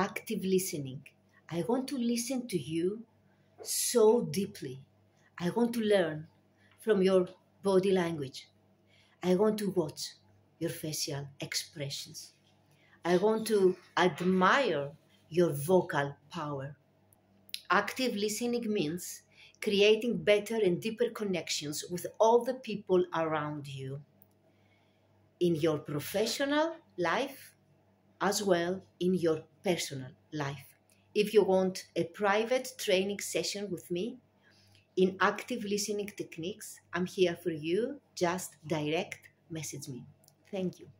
active listening. I want to listen to you so deeply. I want to learn from your body language. I want to watch your facial expressions. I want to admire your vocal power. Active listening means creating better and deeper connections with all the people around you in your professional life as well in your personal life. If you want a private training session with me in active listening techniques, I'm here for you. Just direct message me. Thank you.